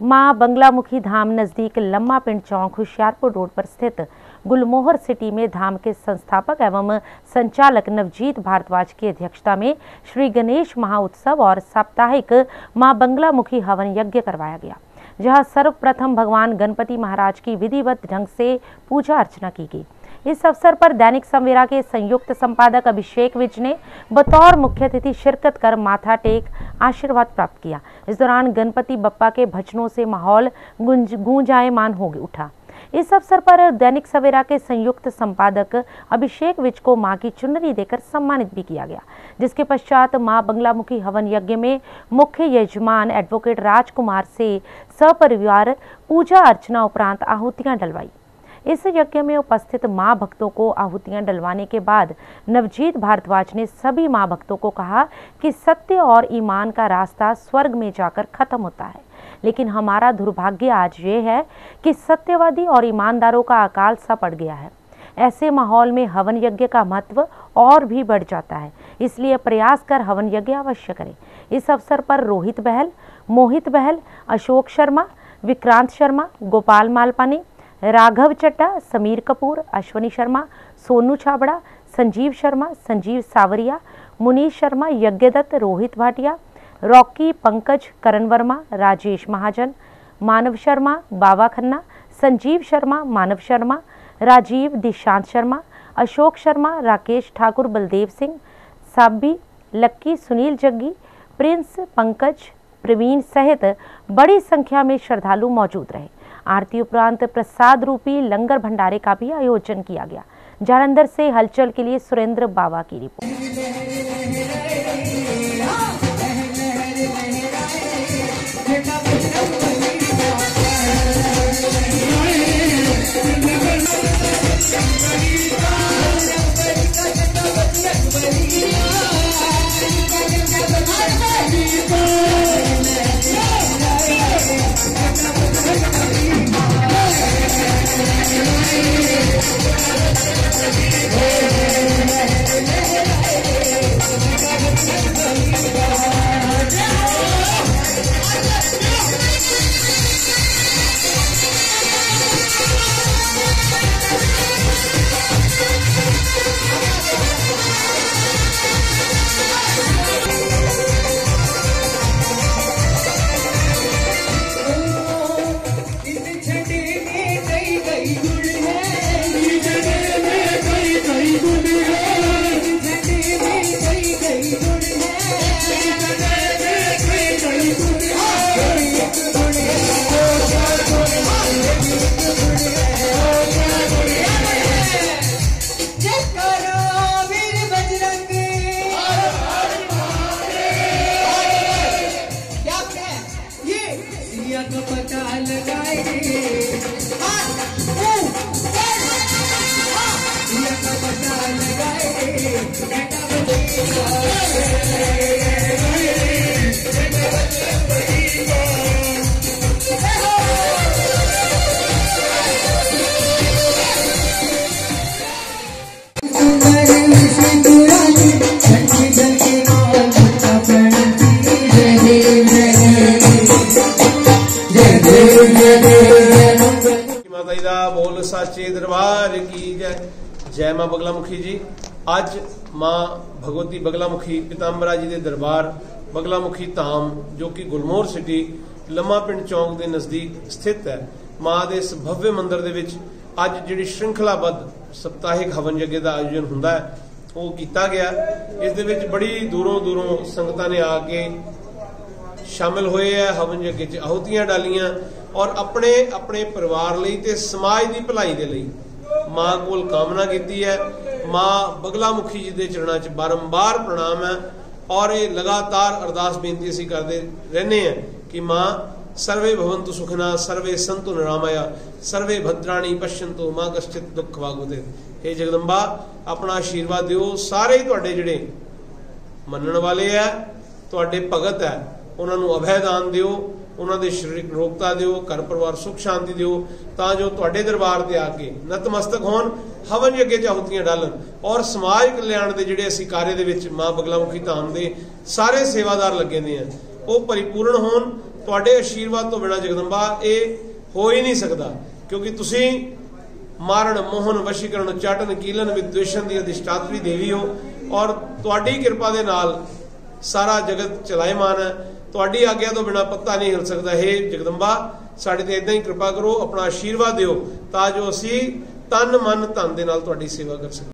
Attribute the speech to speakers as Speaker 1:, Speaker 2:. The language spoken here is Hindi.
Speaker 1: माँ बंगलामुखी धाम नज़दीक लम्मा पिंड चौक होशियारपुर रोड पर स्थित गुलमोहर सिटी में धाम के संस्थापक एवं संचालक नवजीत भारद्वाज की अध्यक्षता में श्री गणेश महाउत्सव और साप्ताहिक माँ बंगलामुखी हवन यज्ञ करवाया गया, जहाँ सर्वप्रथम भगवान गणपति महाराज की विधिवत ढंग से पूजा अर्चना की गई। इस अवसर पर दैनिक संवेरा के संयुक्त संपादक अभिषेक विज ने बतौर मुख्य अतिथि शिरकत कर माथा टेक आशीर्वाद प्राप्त किया। इस दौरान गणपति बप्पा के भजनों से माहौल गुंज गूंजायमान हो उठा। इस अवसर पर दैनिक सवेरा के संयुक्त संपादक अभिषेक विज को माँ की चुनरी देकर सम्मानित भी किया गया, जिसके पश्चात माँ बंगलामुखी हवन यज्ञ में मुख्य यजमान एडवोकेट राजकुमार से सपरिवार पूजा अर्चना उपरांत आहुतियाँ डलवाई। इस यज्ञ में उपस्थित माँ भक्तों को आहुतियाँ डलवाने के बाद नवजीत भारद्वाज ने सभी माँ भक्तों को कहा कि सत्य और ईमान का रास्ता स्वर्ग में जाकर खत्म होता है। लेकिन हमारा दुर्भाग्य आज ये है कि सत्यवादी और ईमानदारों का अकाल सा पड़ गया है। ऐसे माहौल में हवन यज्ञ का महत्व और भी बढ़ जाता है। इसलिए प्रयास कर हवन यज्ञ अवश्य करें। इस अवसर पर रोहित बहल, मोहित बहल, अशोक शर्मा, विक्रांत शर्मा, गोपाल मालपानी राघव चड्डा समीर कपूर, अश्वनी शर्मा, सोनू छाबड़ा, संजीव शर्मा, संजीव सावरिया मुनीश शर्मा, यज्ञदत्त, रोहित भाटिया, रॉकी, पंकज, करण वर्मा, राजेश महाजन, मानव शर्मा बाबा खन्ना, संजीव शर्मा, मानव शर्मा, राजीव, दिशांत शर्मा, अशोक शर्मा, राकेश ठाकुर, बलदेव सिंह, साबी, लक्की, सुनील जग्गी, प्रिंस, पंकज, प्रवीण सहित बड़ी संख्या में श्रद्धालु मौजूद रहे। आरती उपरांत प्रसाद रूपी लंगर भंडारे का भी आयोजन किया गया। जालंधर से हलचल के लिए सुरेंद्र बाबा की रिपोर्ट।
Speaker 2: ਸਾਚੇ ਦਰਬਾਰ ਕੀ ਜੈ। ਜੈ ਮਾਂ ਬਗਲਾਮੁਖੀ ਜੀ, ਅੱਜ ਮਾਂ ਭਗਵਤੀ ਬਗਲਾਮੁਖੀ ਪਿਤਾੰਬਰਾ ਜੀ ਦੇ ਦਰਬਾਰ ਬਗਲਾਮੁਖੀ ਧਾਮ, ਜੋ ਕਿ ਗੁਲਮੋਹਰ ਸਿਟੀ, ਲੰਮਾ ਪਿੰਡ ਚੌਂਕ ਦੇ ਨਜ਼ਦੀਕ ਸਥਿਤ ਹੈ, ਮਾਂ ਦੇ ਇਸ ਭਵਯ ਮੰਦਿਰ ਦੇ ਵਿੱਚ ਅੱਜ ਜਿਹੜੀ ਸ਼੍ਰਿੰਖਲਾਬੱਧ ਸਪਤਾਹਿਕ ਹਵਨ ਯੱਗ ਦਾ ਆਯੋਜਨ ਹੁੰਦਾ ਹੈ, ਉਹ ਕੀਤਾ ਗਿਆ। ਇਸ ਦੇ ਵਿੱਚ ਬੜੀ ਦੂਰੋਂ ਦੂਰੋਂ ਸੰਗਤਾਂ ਨੇ ਆ ਕੇ ਸ਼ਾਮਿਲ ਹੋਏ ਹੈ ਹਵਨ ਯੱਗ 'ਚ ਆਹੁਤੀਆਂ ਡਾਲੀਆਂ ਔਰ ਆਪਣੇ ਆਪਣੇ ਪਰਿਵਾਰ ਲਈ ਤੇ ਸਮਾਜ ਦੀ ਭਲਾਈ ਦੇ ਲਈ ਮਾਂ ਕੋਲ ਕਾਮਨਾ ਕੀਤੀ ਹੈ। ਮਾਂ ਬਗਲਾ ਮੁਖੀ ਜੀ ਦੇ ਚਰਨਾਂ 'ਚ ਬਾਰੰਬਾਰ ਪ੍ਰਣਾਮ ਹੈ ਔਰ ਇਹ ਲਗਾਤਾਰ ਅਰਦਾਸ ਬੇਨਤੀ ਅਸੀਂ ਕਰਦੇ ਰਹਿੰਦੇ ਹਾਂ ਕਿ ਮਾਂ, ਸਰਵੇ ਭਵੰਤु ਸੁਖਨਾ, ਸਰਵੇ ਸੰਤੁ ਨਰਾਮਯਾ ਸਰਵੇ ਭਦਰਾਣੀ ਪਸ਼ੰਤੋ ਮਾ ਕਸ਼ਚਿਤ ਦੁੱਖ ਵਾਗੁਦੇ हे ਜਗਦੰਬਾ, ਆਪਣਾ ਆਸ਼ੀਰਵਾਦ ਦਿਓ। ਸਾਰੇ ਹੀ ਤੁਹਾਡੇ ਜਿਹੜੇ ਮੰਨਣ ਵਾਲੇ ਆ ਤੁਹਾਡੇ ਭਗਤ ਆ ਉਹਨਾਂ ਨੂੰ ਅਭੈਦਾਨ ਦਿਓ। ਉਹਨਾਂ ਦੇ ਸਰੀਰਕ ਰੋਗਤਾ ਦਿਓ, ਘਰ ਪਰਿਵਾਰ ਸੁਖ ਸ਼ਾਂਤੀ ਦਿਓ, ਤਾਂ ਜੋ ਤੁਹਾਡੇ ਦਰਬਾਰ ਤੇ ਆ ਕੇ ਨਤਮਸਤਕ ਹੋਣ, ਹਵਨ ਯੱਗੇ ਚਾਹੁਤੀਆਂ ਡਾਲਣ। ਔਰ ਸਮਾਜ ਕਲਿਆਣ ਦੇ ਜਿਹੜੇ ਅਸੀਂ ਕਾਰਜ ਦੇ ਵਿੱਚ ਮਾਂ ਬਗਲਾਮੁਖੀ ਧਾਮ ਦੇ ਸਾਰੇ ਸੇਵਾਦਾਰ ਲੱਗੇ ਨੇ ਆ, ਉਹ ਪਰਿਪੂਰਨ ਹੋਣ। ਤੁਹਾਡੇ ਆਸ਼ੀਰਵਾਦ ਤੋਂ ਬਿਨਾ ਜਗਦੰਬਾ ਇਹ ਹੋ ਹੀ ਨਹੀਂ ਸਕਦਾ, ਕਿਉਂਕਿ ਤੁਸੀਂ ਮਾਰਨ ਮੋਹਨ ਵਸ਼ੀਕਰਨ ਚਾਟਨ ਕੀਲਨ, ਵਿਦਵੇਸ਼ਨ ਦੀ ਅਧਿਸ਼ਟਾਤਰੀ ਦੇਵੀ ਹੋ। ਔਰ ਤੁਹਾਡੀ ਕਿਰਪਾ ਦੇ ਨਾਲ ਸਾਰਾ ਜਗਤ ਚਲਾਇਮਾਨ ਹੈ। ਤੁਹਾਡੀ ਆਗਿਆ ਤੋਂ ਬਿਨਾ ਪੱਤਾ ਨਹੀਂ ਹਿਲ ਸਕਦਾ। ਹੈ ਜਗਦੰਬਾ, ਸਾਡੇ ਤੇ ਇਦਾਂ ਹੀ ਕਿਰਪਾ ਕਰੋ, ਆਪਣਾ ਆਸ਼ੀਰਵਾਦ ਦਿਓ, ਤਾਂ ਜੋ ਅਸੀਂ ਤਨ, ਮਨ, ਧਨ ਦੇ ਨਾਲ ਤੁਹਾਡੀ ਸੇਵਾ ਕਰ ਸਕੀਏ।